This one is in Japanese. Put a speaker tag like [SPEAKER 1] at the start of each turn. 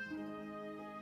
[SPEAKER 1] うん。